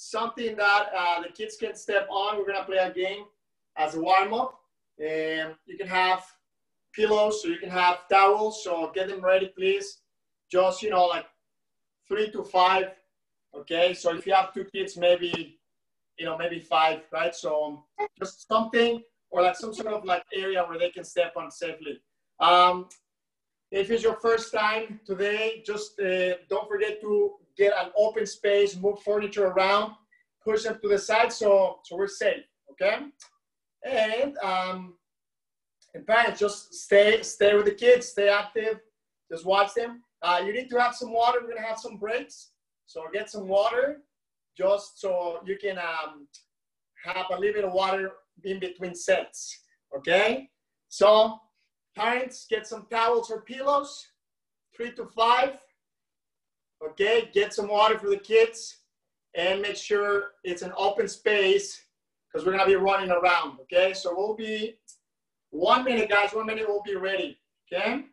something that uh, the kids can step on. We're gonna play a game as a warm up, and you can have pillows, so you can have towels. So get them ready, please. Just you know, like three to five. Okay, so if you have two kids, maybe you know maybe five, right? So just something or like some sort of like area where they can step on safely. Um, if it's your first time today, just uh, don't forget to get an open space, move furniture around, push them to the side so, so we're safe, okay? And, um, and parents, just stay, stay with the kids, stay active, just watch them. Uh, you need to have some water, we're gonna have some breaks. So get some water just so you can um, have a little bit of water in between sets, okay? So parents, get some towels or pillows, three to five, okay? Get some water for the kids and make sure it's an open space because we're gonna be running around, okay? So we'll be, one minute guys, one minute we'll be ready, okay?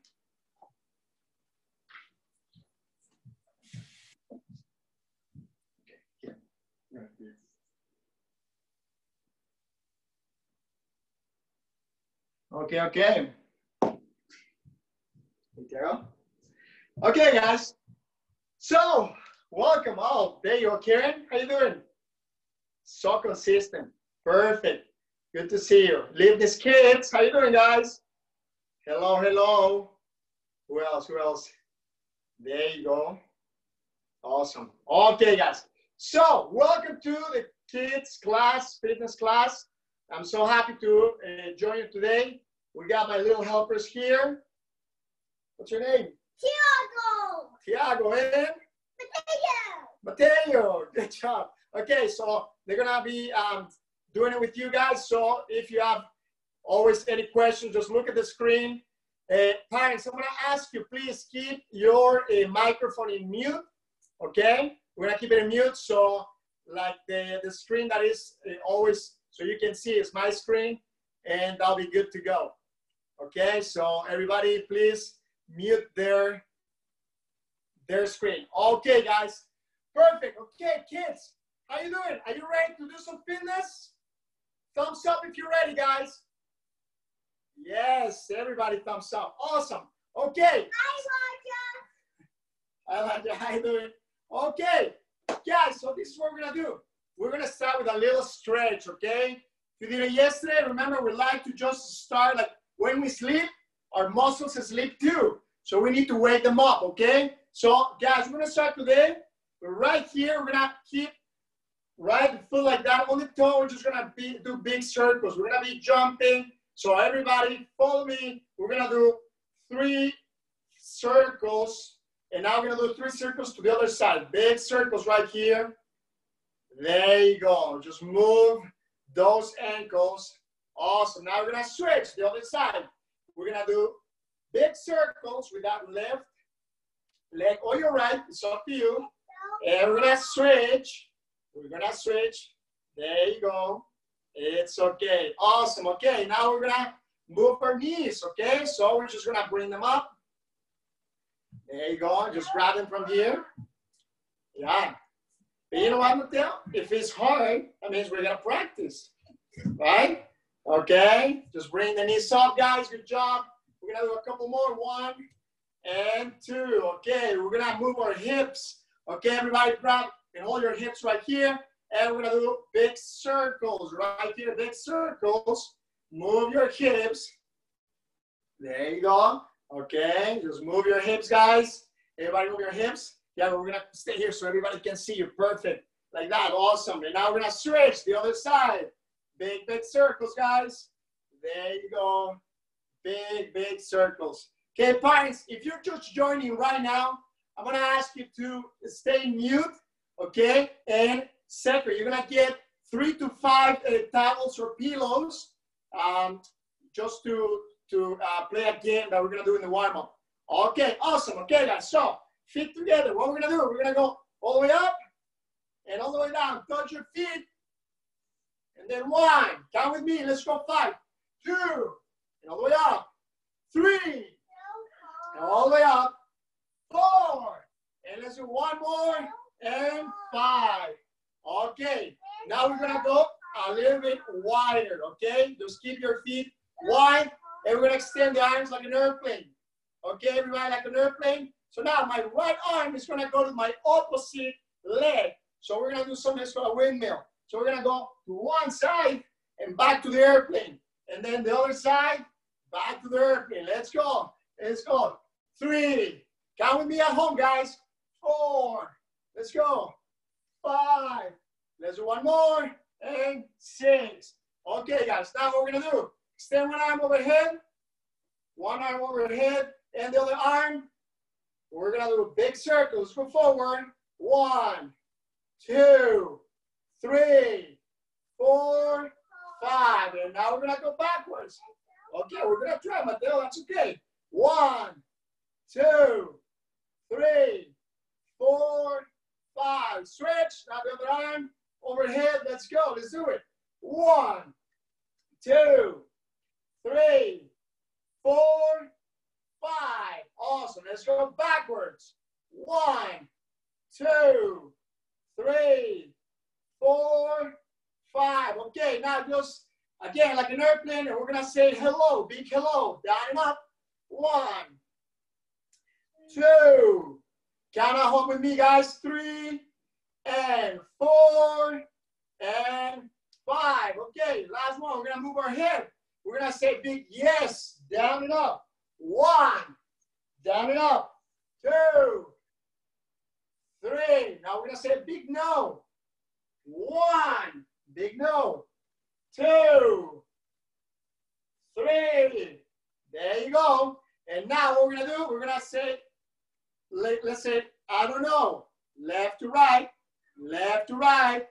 Okay, okay. Okay, guys. So, welcome. Oh, there you are, Karen. How you doing? So consistent. Perfect. Good to see you. Leave these kids. How you doing, guys? Hello, hello. Who else? Who else? There you go. Awesome. Okay, guys. So, welcome to the kids class, fitness class. I'm so happy to uh, join you today. We got my little helpers here. What's your name? Tiago. Tiago and Mateo. Mateo. Good job. Okay, so they're gonna be um, doing it with you guys. So if you have always any questions, just look at the screen. Uh, parents, I'm gonna ask you, please keep your uh, microphone in mute. Okay, we're gonna keep it in mute. So like the the screen that is uh, always so you can see is my screen, and I'll be good to go. Okay, so everybody, please mute their their screen. Okay, guys. Perfect. Okay, kids. How you doing? Are you ready to do some fitness? Thumbs up if you're ready, guys. Yes, everybody thumbs up. Awesome. Okay. Hi, like you. How you doing? Okay. Guys, so this is what we're gonna do. We're gonna start with a little stretch, okay? If you did it yesterday, remember we like to just start like when we sleep, our muscles sleep too. So we need to wake them up, okay? So guys, we're gonna start today. Right here, we're gonna keep right foot like that on the toe. We're just gonna be, do big circles. We're gonna be jumping. So everybody follow me. We're gonna do three circles. And now we're gonna do three circles to the other side. Big circles right here. There you go. Just move those ankles. Awesome. Now we're gonna switch the other side. We're gonna do big circles with that left leg or your right. It's up to you. And we're gonna switch. We're gonna switch. There you go. It's okay. Awesome. Okay. Now we're gonna move our knees. Okay. So we're just gonna bring them up. There you go. Just grab them from here. Yeah. But you know what, Mateo? If it's hard, that means we're gonna practice. Right? Okay. Just bring the knees up, guys. Good job. We're gonna do a couple more. One and two. Okay, we're gonna move our hips. Okay, everybody grab and hold your hips right here. And we're gonna do big circles right here, big circles. Move your hips. There you go. Okay, just move your hips, guys. Everybody move your hips. Yeah, we're gonna stay here so everybody can see you. Perfect. Like that. Awesome. And now we're gonna switch the other side. Big, big circles, guys. There you go. Big, big circles. Okay, parents, if you're just joining right now, I'm gonna ask you to stay mute, okay? And second, you're gonna get three to five uh, towels or pillows um, just to, to uh, play a game that we're gonna do in the warm-up. Okay, awesome. Okay, guys, so feet together. What we're gonna do, we're gonna go all the way up and all the way down. Touch your feet. And then one. Count with me. Let's go five, two, and all the way up. Three, and all the way up. Four. And let's do one more. And five. Okay, now we're gonna go a little bit wider, okay? Just keep your feet wide and we're gonna extend the arms like an airplane. Okay, everybody, like an airplane. So now my right arm is gonna go to my opposite leg. So we're gonna do something that's called a windmill. So we're gonna go to one side and back to the airplane. And then the other side, back to the airplane. Let's go. Let's go. Three. Count with me at home, guys. Four. Let's go. Five. Let's do one more. And six. Okay, guys. Now what we're gonna do? Extend one arm overhead. One arm overhead. And the other arm. We're gonna do a big circle. Let's go forward. One, two, three, four, five. And now we're gonna go backwards. Okay, we're gonna try, Mateo. That's okay. One, two, three, four, five. Switch. Now the other arm overhead. Let's go. Let's do it. One, two, three, four, five. Awesome. Let's go backwards. One, two, three, four, five. Okay, now just again like an airplane, and we're gonna say hello, big hello, down and up. One, two, count at home with me, guys. Three and four and five. Okay, last one. We're gonna move our head. We're gonna say big yes, down and up. One, down and up. Two, three. Now we're gonna say big no. One, big no. Two, three. There you go. And now what we're gonna do, we're gonna say, let, let's say, I don't know, left to right, left to right,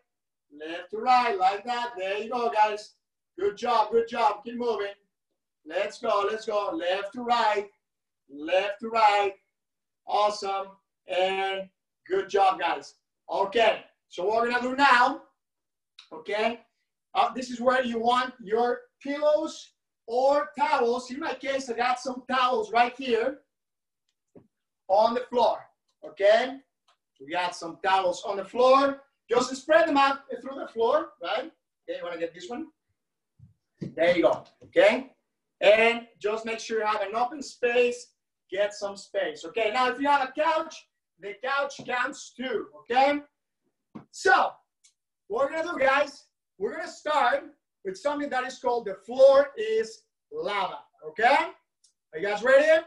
left to right, like that. There you go, guys. Good job, good job. Keep moving. Let's go, let's go. Left to right, left to right. Awesome. And good job, guys. Okay, so what we're gonna do now, okay, uh, this is where you want your pillows or towels. In my case, I got some towels right here on the floor, okay? We got some towels on the floor. Just spread them out through the floor, right? Okay, you wanna get this one? There you go, okay? And just make sure you have an open space, get some space. Okay, now if you have a couch, the couch counts too, okay? So, what we're gonna do, guys, we're gonna start with something that is called the floor is lava, okay? Are you guys ready?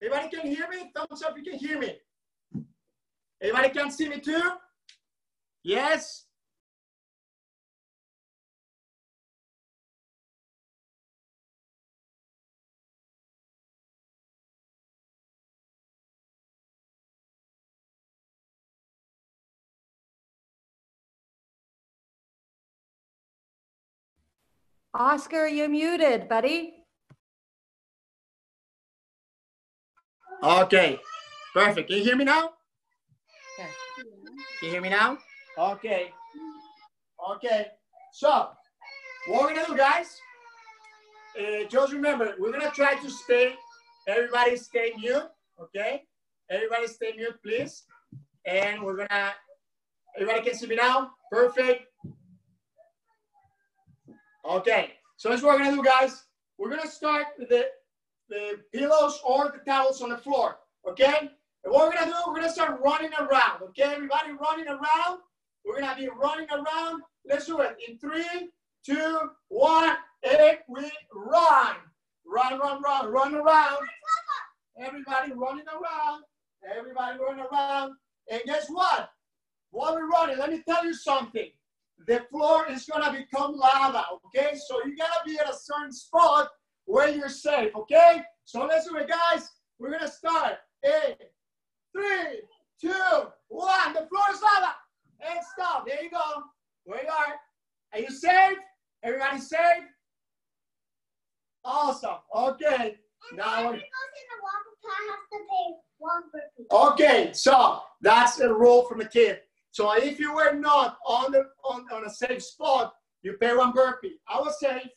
Everybody can hear me? Thumbs up you can hear me. Everybody can see me too? Yes? Oscar, you're muted, buddy. Okay, perfect. Can you hear me now? Yeah. Can you hear me now? Okay. Okay. So, what we're gonna do, guys? Uh, just remember, we're gonna try to stay. Everybody stay mute. Okay. Everybody stay mute, please. And we're gonna. Everybody can see me now. Perfect. Okay. So that's what we're gonna do, guys. We're gonna start with the the pillows or the towels on the floor. Okay? And what we're gonna do, we're gonna start running around. Okay, everybody running around. We're gonna be running around. Let's do it in three, two, one, and we run. Run, run, run, run around. Everybody running around. Everybody running around. And guess what? While we're running, let me tell you something. The floor is gonna become lava, okay? So you gotta be at a certain spot where you're safe, okay? So let's do it, guys. We're gonna start in three, two, one. The floor is lava. And stop. There you go. Where you are. Are you safe? Everybody safe? Awesome. Okay. Now, Everybody goes in the water park has to pay one burpee. okay. So that's the rule from the kid. So if you were not on the on, on a safe spot, you pay one burpee. I was safe.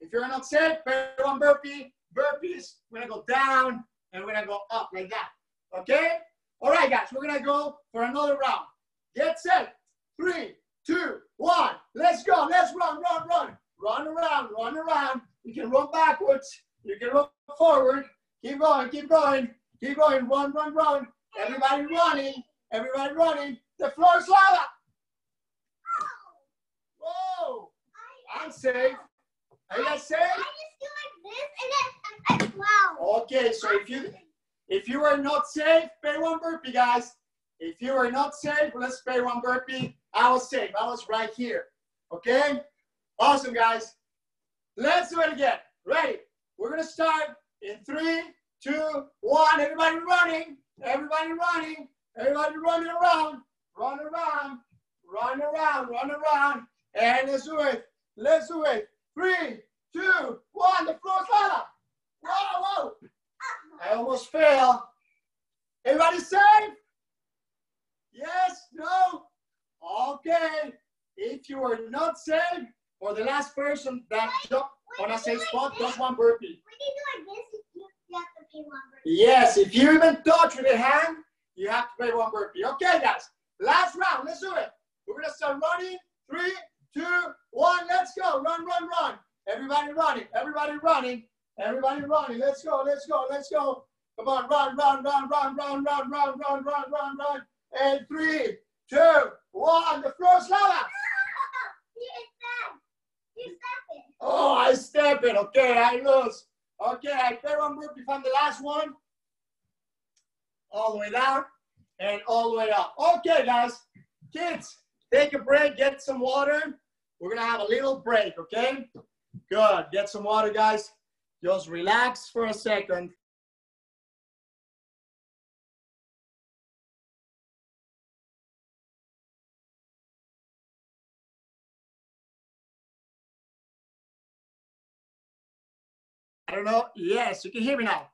If you're not safe, pay one burpee. Burpees, we're gonna go down and we're gonna go up like that. Okay? All right, guys, we're gonna go for another round. Get set. Three, two, one. let's go. Let's run, run, run. Run around, run around. You can run backwards. You can run forward. Keep going, keep going, keep going. Run, run, run. Everybody running. Everybody running. The floor is lava. Whoa! I'm safe. Are you guys safe? I just do like this and then I, wow. Okay, so if you if you are not safe, pay one burpee, guys. If you are not safe, let's pay one burpee. I was safe. I was right here. Okay? Awesome, guys. Let's do it again. Ready? We're gonna start in three, two, one. Everybody running. Everybody running. Everybody running around. Run around. Run around. Run around. And let's do it. Let's do it. Three, two, one. The floor's lava. Whoa, whoa. I almost fell. Everybody safe? Yes? No? Okay. If you are not safe, for the last person that jumped on a safe spot, just one burpee. When you do like this, you, you have to pay one burpee. Yes, if you even touch with a hand, you have to pay one burpee. Okay, guys. Last round. Let's do it. We're gonna start running. Three, two, one. Let's go. Run, run, run. Everybody running. Everybody running. Everybody running. Let's go. Let's go. Let's go. Come on. Run, run, run, run, run, run, run, run, run, run, run. And three, two, one. The lava. you. You step it. Oh, I step it. Okay, I lose. Okay, I pay one burpee from the last one. All the way down and all the way up. Okay, guys. Kids, take a break, get some water. We're gonna have a little break, okay? Good. Get some water, guys. Just relax for a second. I don't know. Yes, you can hear me now.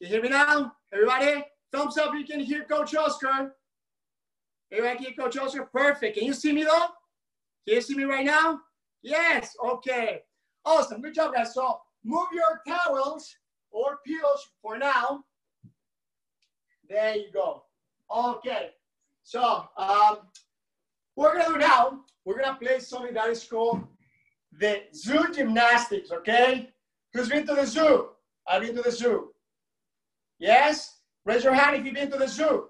Can you hear me now? Everybody? Thumbs up you can hear Coach Oscar. Everybody can hear Coach Oscar? Perfect. Can you see me though? Can you see me right now? Yes. Okay. Awesome. Good job, guys. So move your towels or pillows for now. There you go. Okay. So um, we're gonna do now, we're gonna play something that is called the zoo gymnastics, okay? Who's been to the zoo? I've been to the zoo. Yes? Raise your hand if you've been to the zoo.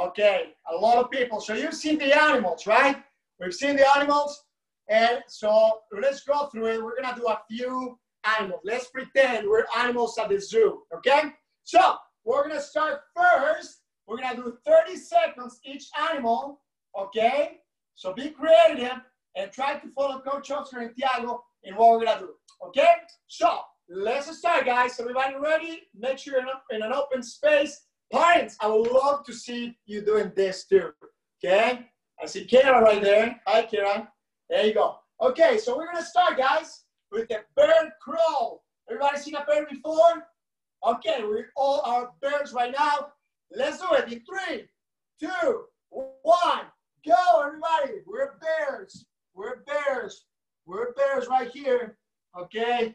Okay, a lot of people. So you've seen the animals, right? We've seen the animals. And so let's go through it. We're gonna do a few animals. Let's pretend we're animals at the zoo, okay? So we're gonna start first. We're gonna do 30 seconds each animal, okay? So be creative and try to follow Coach Oscar and Tiago in what we're gonna do. Okay? So let's start, guys. Everybody ready? Make sure you're in an open space. Parents, I would love to see you doing this too. Okay? I see Kira right there. Hi, Kira. There you go. Okay, so we're gonna start, guys, with the bird crawl. Everybody seen a bird before? Okay, we all are birds right now. Let's do it in three, two, one. Go, everybody. We're bears. We're bears. We're bears right here. Okay.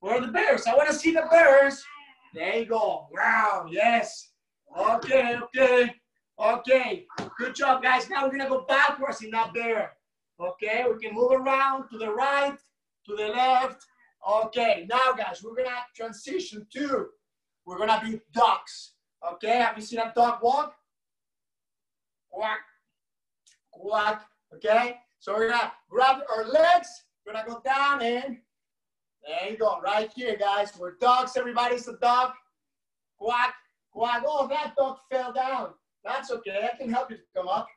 Where are the bears? I want to see the bears. There you go. Wow. Yes. Okay. Okay. Okay. Good job, guys. Now we're gonna go backwards in that bear. Okay. We can move around to the right, to the left. Okay. Now, guys, we're gonna transition to. We're gonna be ducks. Okay. Have you seen a dog walk? Quack. Quack. Okay. So we're gonna grab our legs, we're gonna go down and there you go, right here, guys. We're dogs, everybody's a dog. Quack, quack. Oh, that dog fell down. That's okay, I can help you to come up.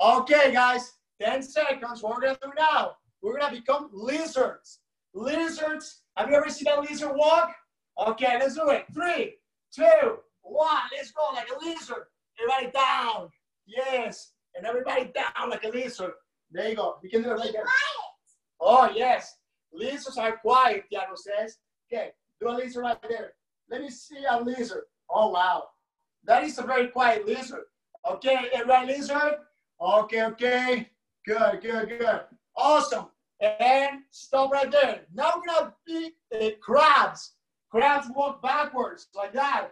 Okay, guys, 10 seconds. What we're gonna do now, we're gonna become lizards. Lizards, have you ever seen a lizard walk? Okay, let's do it. Three, two, one, let's go like a lizard. Everybody down. Yes, and everybody down like a lizard. There you go. You can do it like that. Oh, yes. Lizards are quiet, Tiago says. Okay, do a lizard right there. Let me see a lizard. Oh, wow. That is a very quiet lizard. Okay, red lizard. Okay, okay. Good, good, good. Awesome. And stop right there. Now we're to be uh, crabs. Crabs walk backwards like that.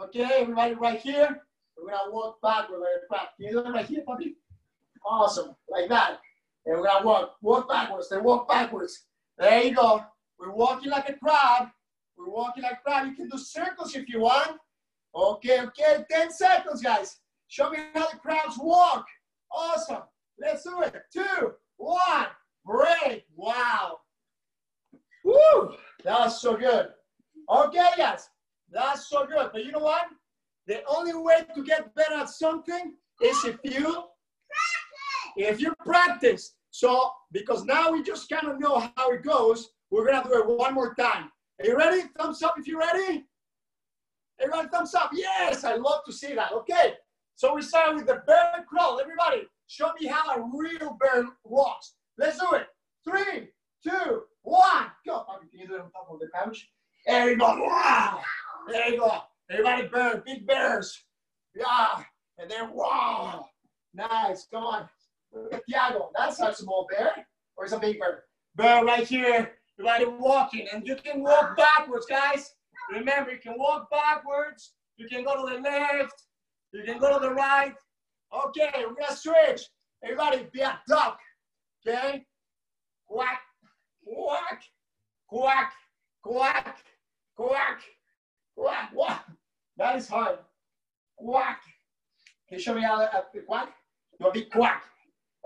Okay, everybody right here. We're to walk backwards like a crab. Can you do it right here, puppy? Awesome, like that. And we're gonna walk, walk backwards, then walk backwards. There you go. We're walking like a crab. We're walking like a crab. You can do circles if you want. Okay, okay, 10 seconds, guys. Show me how the crowds walk. Awesome. Let's do it. Two, one, break. Wow. Woo! That was so good. Okay, guys. That's so good. But you know what? The only way to get better at something is if you practice. if you practice. So because now we just kind of know how it goes, we're gonna do it one more time. Are you ready? Thumbs up if you're ready. Everybody, thumbs up. Yes, I love to see that. Okay. So we start with the bear crawl. Everybody, show me how a real bear walks. Let's do it. Three, two, one. Go. Can you do it on top of the couch? There you go. Wow. There you go. Everybody, bear, big bears. Yeah. And then, wow. Nice. Come on. Look at Tiago. That's not a small bear. Or it's a big bear. Bear right here. Everybody walking. And you can walk backwards, guys. Remember, you can walk backwards. You can go to the left. You can go to the right. Okay, we're gonna switch. Everybody be a duck. Okay? Quack, quack, quack, quack, quack, quack, quack. That is hard. Quack. Can you show me how to uh, quack? You want to be quack.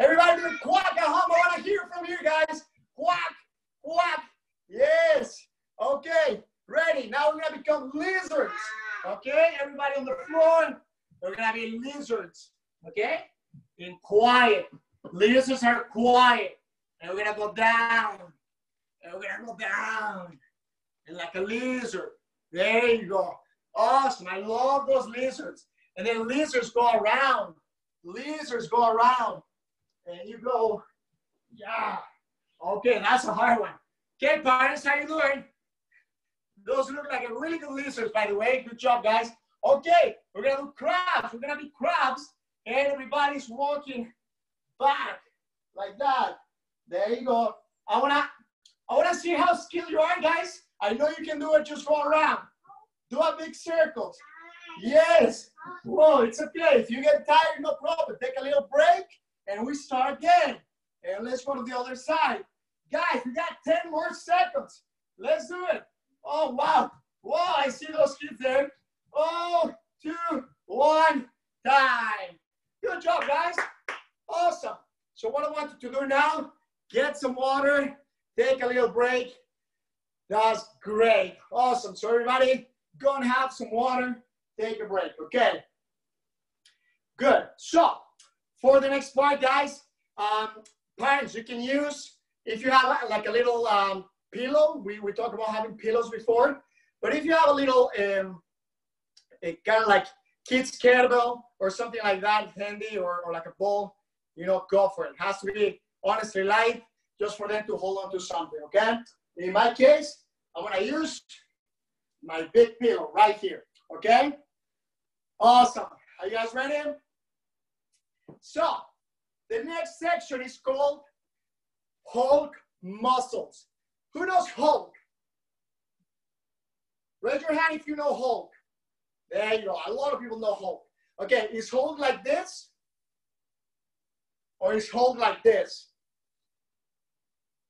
Everybody do quack at home. I want to hear from you guys. Quack, quack. Yes. Okay. Ready. Now we're going to become lizards. Okay. Everybody on the floor. We're going to be lizards. Okay. In quiet. Lizards are quiet. And we're going to go down. And we're going to go down. And like a lizard. There you go. Awesome. I love those lizards. And then lizards go around. Lizards go around. And you go, yeah. Okay, that's a hard one. Okay, parents, how you doing? Those look like a really good lizards, by the way. Good job, guys. Okay, we're gonna do crabs. We're gonna be crabs, and everybody's walking back like that. There you go. I wanna, I wanna see how skilled you are, guys. I know you can do it. Just go around. Do a big circle. Yes. Whoa, it's okay. If you get tired, no problem. Take a little break and we start again. And let's go to the other side. Guys, we got 10 more seconds. Let's do it. Oh, wow. Wow, I see those kids there. Oh, two, one, time. Good job, guys. Awesome. So what I want you to do now, get some water, take a little break. That's great. Awesome. So everybody, go and have some water, take a break, okay? Good. So for the next part, guys, um, parents, you can use, if you have like a little um, pillow, we, we talked about having pillows before, but if you have a little um, kind of like kids kettlebell or something like that handy or, or like a ball, you know, go for it. it. Has to be honestly light just for them to hold on to something, okay? In my case, I'm gonna use my big pillow right here, okay? Awesome. Are you guys ready? So, the next section is called Hulk muscles. Who knows Hulk? Raise your hand if you know Hulk. There you go. A lot of people know Hulk. Okay, is Hulk like this? Or is Hulk like this?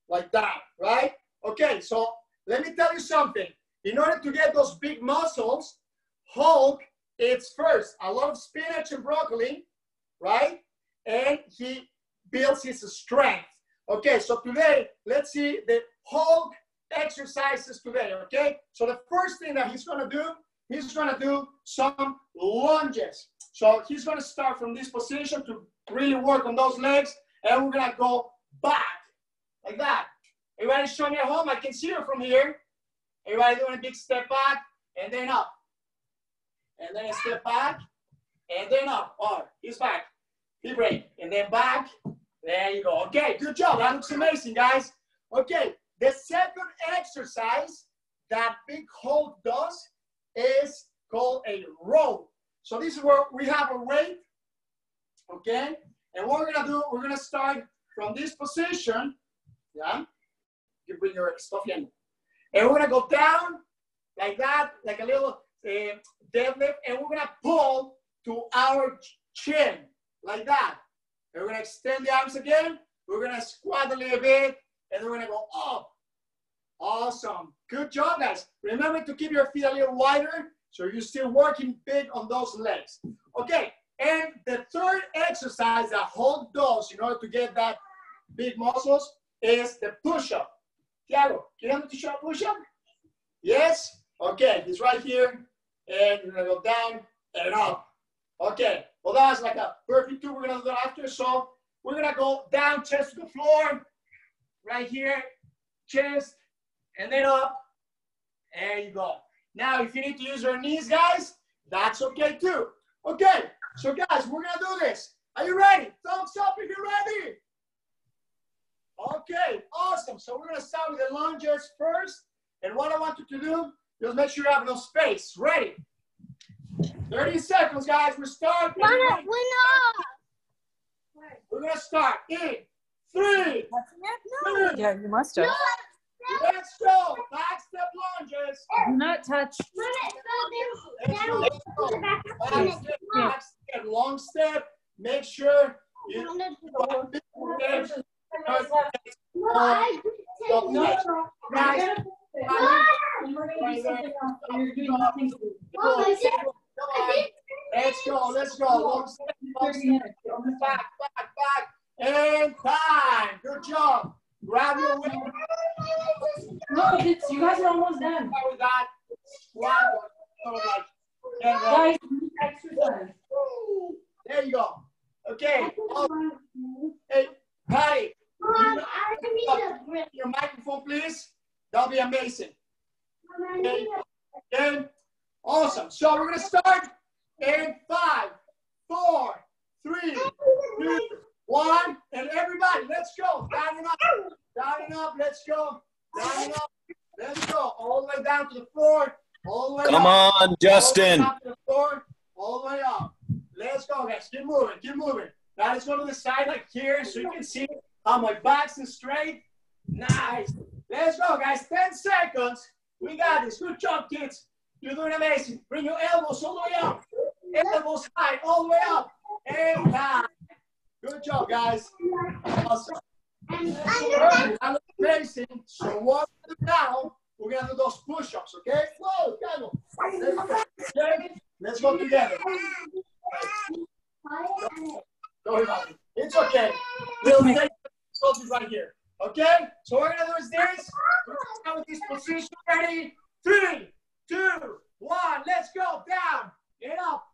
Like that, right? Okay, so let me tell you something. In order to get those big muscles, Hulk eats first a lot of spinach and broccoli, right? And he builds his strength. Okay, so today, let's see the Hulk exercises today, okay? So the first thing that he's gonna do, he's gonna do some lunges. So he's gonna start from this position to really work on those legs, and we're gonna go back, like that. Everybody show me at home, I can see you from here. Everybody doing a big step back, and then up. And then a step back, and then up. Oh, he's back. Deep break, and then back. There you go. Okay, good job. That looks amazing, guys. Okay, the second exercise that Big Hulk does is called a row. So this is where we have a weight, okay? And what we're gonna do, we're gonna start from this position, yeah? You bring your stuff in. And we're gonna go down like that, like a little uh, deadlift, and we're gonna pull to our chin, like that. And we're gonna extend the arms again. We're gonna squat a little bit, and we're gonna go up. Awesome. Good job, guys. Remember to keep your feet a little wider, so you're still working big on those legs. Okay, and the third exercise that Hulk does in order to get that big muscles is the push-up. Tiago, can you a push-up? Yes? Okay, he's right here. And you're gonna go down and up. Okay, well that's like a perfect two. We're gonna do after. So we're gonna go down, chest to the floor, right here, chest, and then up. There you go. Now, if you need to use your knees, guys, that's okay too. Okay, so guys, we're gonna do this. Are you ready? Thumbs up if you're ready. Okay, awesome. So we're gonna start with the lunges first. And what I want you to do, just make sure you have enough space. Ready? 30 seconds, guys. We're starting. Wanna, wanna. We're gonna start in three, two, Yeah, you must have. Let's go. Back step lunges. Do not touch. Let's go, let's go. Back step, back step, long step. Make sure you steps. Guys, Come on. Let's go, let's go. Long step, long step. Back, back, back. And time. Good job. Grab your weight. It's, you guys are almost done. Start with that. Squat. Sort of like, get. Guys, exercise. There you go. Okay. Oh, hey, Patty, your microphone, please. That'll be amazing. Okay. Okay. Awesome. So we're gonna start in five, four, three, two, one, and everybody, let's go. Down and up. Down and up. Let's go. Down and up. Let's go. All the way down to the floor. All the way Come on, Justin. All the way up to the floor. All the way up. Let's go, guys. Keep moving. Keep moving. Now let's go to the side like here so you can see how my back's is straight. Nice. Let's go, guys. 10 seconds. We got this. Good job, kids. You're doing amazing. Bring your elbows all the way up. Elbows high, all the way up. And down. Good job, guys. Awesome. Perfect. I'm amazing. So what we do now, we're gonna do those push-ups, okay? Whoa, Tiago. Let's go. Okay? Let's go together. Don't worry about it. It's okay. We'll take the right here. Okay? So what we're gonna do is this. We're gonna start with this position. Ready? Three, two, one. Let's go. Down and up.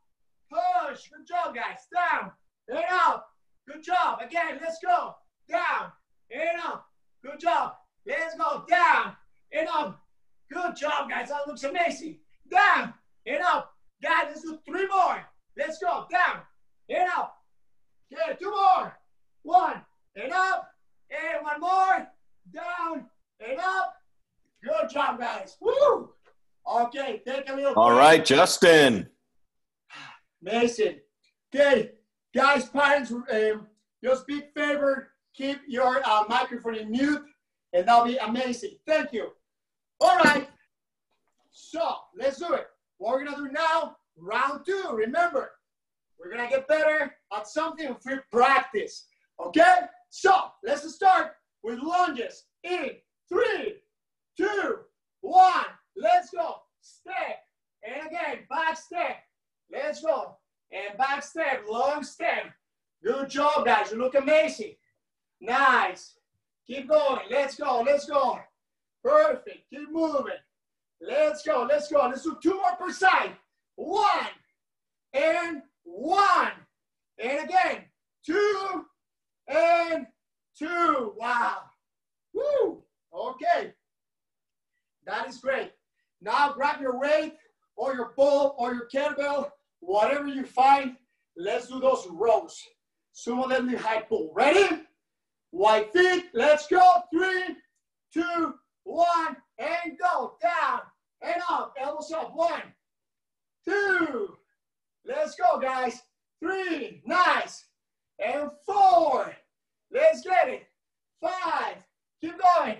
Push. Good job, guys. Down and up. Good job. Again, let's go. Down and up. Good job. Let's go. Down and up. Good job, guys. That looks amazing. Down and up. Guys, let's do three more. Let's go. Down and up. Okay, two more. One and up. And one more. Down and up. Good job, guys. Woo! Okay, take a little All break. right, Justin. Mason. Okay, guys, parents, um, just big favor, keep your uh, microphone in mute, and that'll be amazing. Thank you. All right, so let's do it. What we're gonna do now, round two. Remember, we're gonna get better at something we practice. Okay, so let's start with lunges. In three, two, one. Let's go. Step, and again, back step. Let's go. And back step, long step. Good job, guys. You look amazing. Nice. Keep going. Let's go. Let's go. Perfect. Keep moving. Let's go. Let's go. Let's do two more per side. One and one. And again, two and two. Wow. Woo. Okay. That is great. Now grab your weight or your ball or your kettlebell, whatever you find. Let's do those rows. Them in high pull. Ready? White feet. Let's go. Three, two, one, and go. Down and up. Elbows up. One, two. Let's go, guys. Three. Nice. And four. Let's get it. Five. Keep going.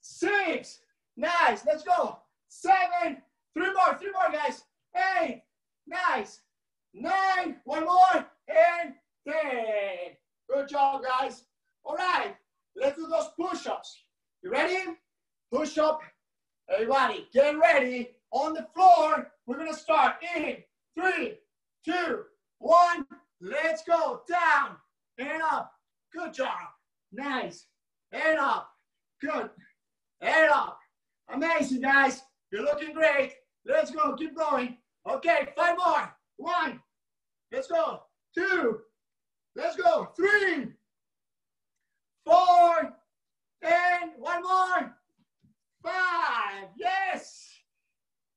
Six. Nice. Let's go. Seven. Three more. Three more, guys. Eight. Nice. Nine. One more. And ten. Good job, guys. All right, let's do those push-ups. You ready? Push up. Everybody, get ready. On the floor, we're gonna start in three, two, one. Let's go. Down and up. Good job. Nice. And up. Good. And up. Amazing, guys. You're looking great. Let's go. Keep going. Okay, five more. One. Let's go. Two. Let's go. Three. Four. And one more. Five. Yes.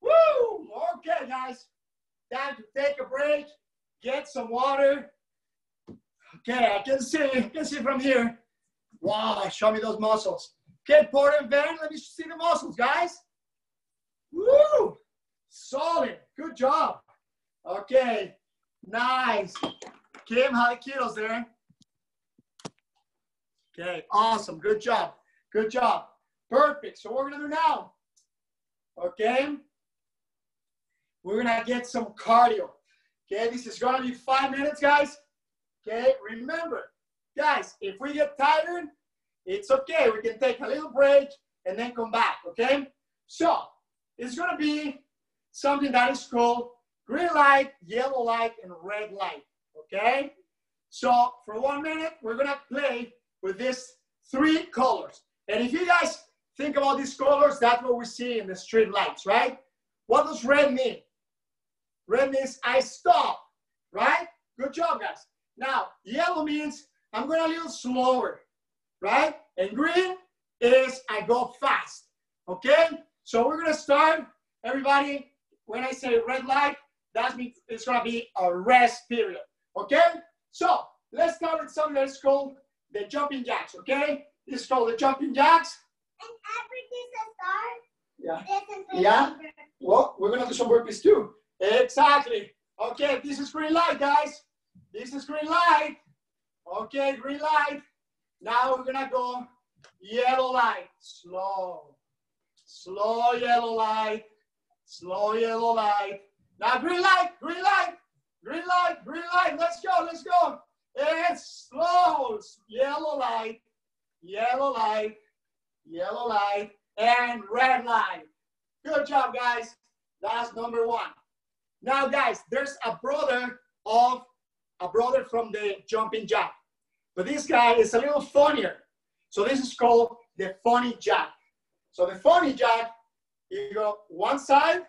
Woo. Okay, guys. Time to take a break. Get some water. Okay, I can see. I can see from here. Wow, show me those muscles. Okay, Porter and Van, let me see the muscles, guys. Woo! Solid. Good job. Okay, nice. Kim, how the kiddos there? Okay, awesome. Good job. Good job. Perfect. So what we're gonna do now, okay? We're gonna get some cardio. Okay, this is gonna be five minutes, guys. Okay, remember, guys, if we get tired, it's okay. We can take a little break and then come back, okay? So, it's gonna be something that is called green light, yellow light, and red light, okay? So, for one minute, we're gonna play with these three colors. And if you guys think about these colors, that's what we see in the street lights, right? What does red mean? Red means I stop, right? Good job, guys. Now, yellow means I'm going a little slower, right? And green is I go fast, okay? So we're going to start, everybody, when I say red light, that means it's to be a rest period, okay? So let's start with something that's called the jumping jacks, okay? This is called the jumping jacks. And after this Yeah. start, this is the Yeah. Well, we're gonna do some burpees too. Exactly. Okay, this is green light, guys. This is green light. Okay, green light. Now we're gonna go yellow light. Slow. Slow yellow light. Slow yellow light. Now green light, green light, green light, green light. Let's go, let's go. And slow. Yellow light, yellow light, yellow light, and red light. Good job, guys. That's number one. Now, guys, there's a brother of a brother from the jumping jack. But this guy is a little funnier. So this is called the funny jack. So the funny jack, you go one side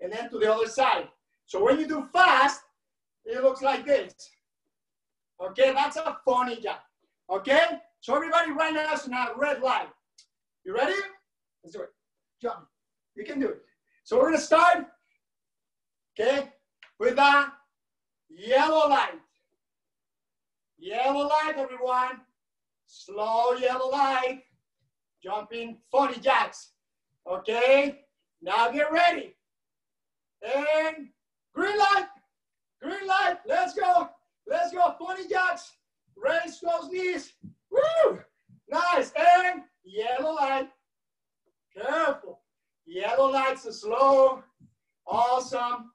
and then to the other side. So when you do fast, it looks like this. Okay, that's a funny jack. Okay? So everybody right now is in a red light. You ready? Let's do it. Jump. You can do it. So we're gonna start, okay, with a yellow light. Yellow light, everyone. Slow yellow light. Jumping 40 jacks. Okay, now get ready. And green light, green light, let's go. Let's go, 40 jacks. Raise those knees. Woo! Nice. And yellow light. Careful. Yellow lights are slow. Awesome.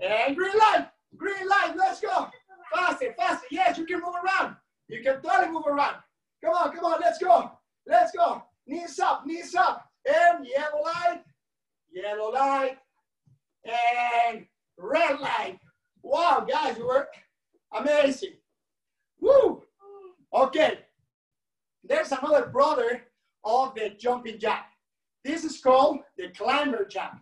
And green light. Green light. Let's go. Faster, faster. Yes, you can move around. You can totally move around. Come on, come on. Let's go. Let's go. Knees up, knees up. And yellow light. Yellow light. And red light. Wow, guys, you were amazing. Woo. Okay. There's another brother of the jumping jack. This is called the climber jack.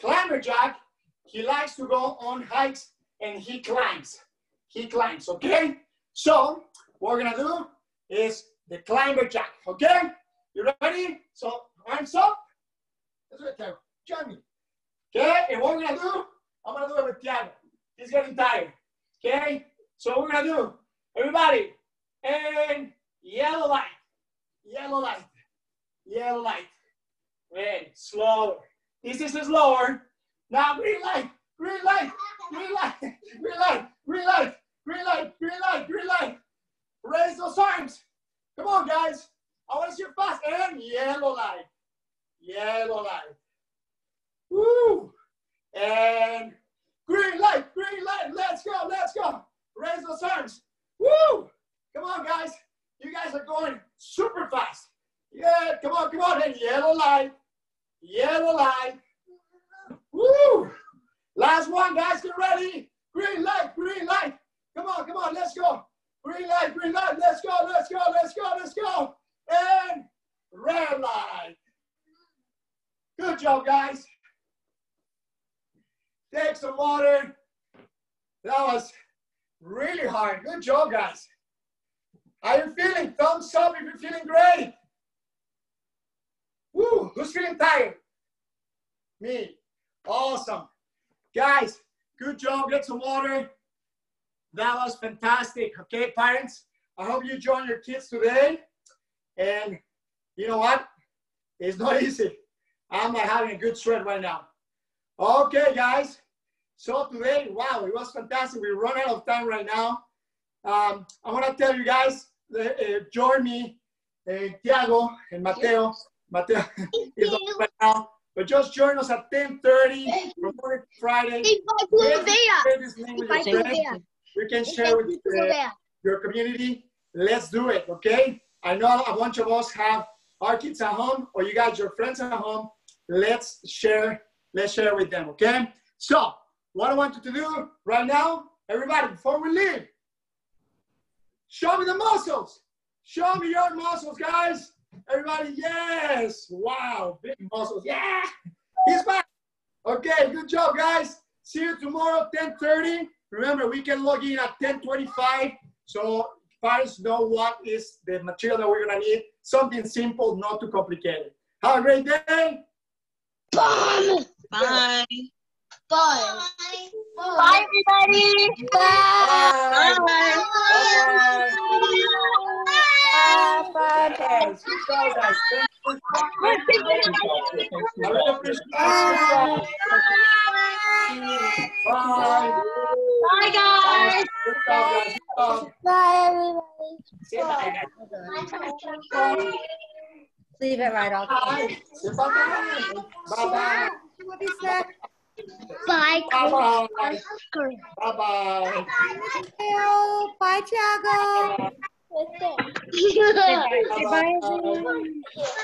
Climber jack, he likes to go on hikes and he climbs. He climbs, okay? So what we're gonna do is the climber jack, okay? You ready? So arms up. That's right, Tiago. Join me. Okay, and what we're gonna do, I'm gonna do it with Tiago. He's getting tired. Okay? So what we're gonna do, everybody, and yellow light, yellow light, yellow light. Wait, slower. This is slower. Now green light, green light, green light, green light, green light, green light, green light, green light. Raise those arms. Come on, guys. I want to see you fast. And yellow light, yellow light. Woo! And green light, green light. Let's go, let's go. Raise those arms. Woo! Come on, guys. You guys are going super fast. Yeah, come on, come on. And yellow light. Yellow light. Woo! Last one, guys, get ready. Green light, green light. Come on, come on, let's go. Green light, green light. Let's go, let's go, let's go, let's go. And red light. Good job, guys. Take some water. That was really hard. Good job, guys. How you feeling? Thumbs up if you're feeling great. Woo, who's feeling tired? Me. Awesome. Guys, good job. Get some water. That was fantastic. Okay, parents, I hope you join your kids today. And you know what? It's not easy. I'm not having a good sweat right now. Okay, guys. So today, wow, it was fantastic. We run out of time right now. Um, I want to tell you guys, uh, uh, join me, uh, Tiago and Mateo. Mateo is not right now, but just join us at 10:30 from Friday. Share this link with your friends. You can share with uh, your community. Let's do it, okay? I know a bunch of us have our kids at home, or you guys, your friends at home. Let's share. Let's share with them, okay? So, what I want you to do right now, everybody, before we leave, show me the muscles. Show me your muscles, guys. Everybody, yes. Wow, big muscles. Yeah. He's back. Okay, good job, guys. See you tomorrow, 10:30. Remember, we can log in at 10:25. So parents know what is the material that we're gonna need. Something simple, not too complicated. Have a great day. Bye. Bye. Bye. Bye, everybody. Bye. Bye. Bye, bye. Guys, good job, guys. Thank you. I really appreciate it. Bye. Bye, guys. Good job, guys. Good job. Bye, everybody. Say bye, guys. Leave it right off. Bye. Say bye-bye. Bye-bye. What is that? Bye. Bye-bye. Bye-bye. Mateo. Bye, Tiago. Bye,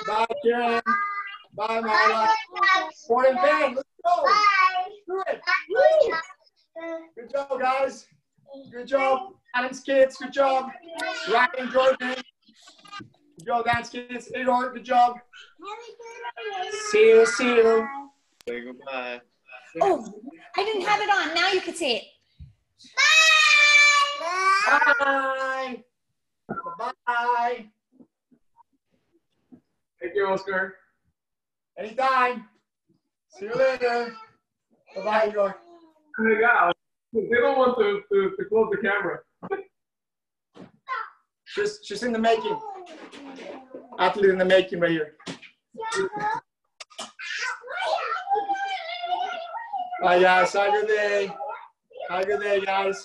Bye, Karen. Bye, Marla. Boy and band, let's go. Do it. Good job, guys. Good job. Adam's kids, good job. Ryan, Jordan. Good job, Dance kids. Igor, good job. See you, see you. Say goodbye. Oh, I didn't have it on. Now you can see it. Bye. Bye. Bye. Bye. Thank you, Oscar. Anytime. See you later. Bye-bye, Igor. Hey, guys, they don't want to, to, to close the camera. She's, she's in the making. Athlete in the making right here. Ah, Bye, guys. Have a good day. Have a good day, guys.